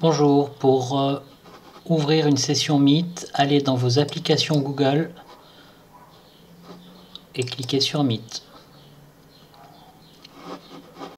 Bonjour, pour euh, ouvrir une session Meet, allez dans vos applications Google et cliquez sur Meet.